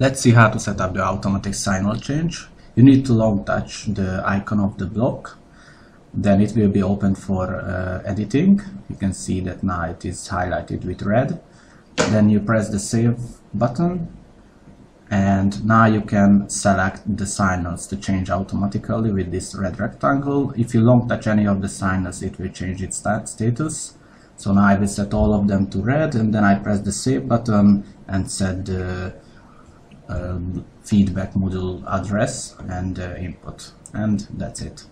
Let's see how to set up the automatic signal change. You need to long touch the icon of the block. Then it will be open for uh, editing. You can see that now it is highlighted with red. Then you press the save button and now you can select the signals to change automatically with this red rectangle. If you long touch any of the signals it will change its status. So now I will set all of them to red and then I press the save button and set the um, feedback module address and uh, input and that's it.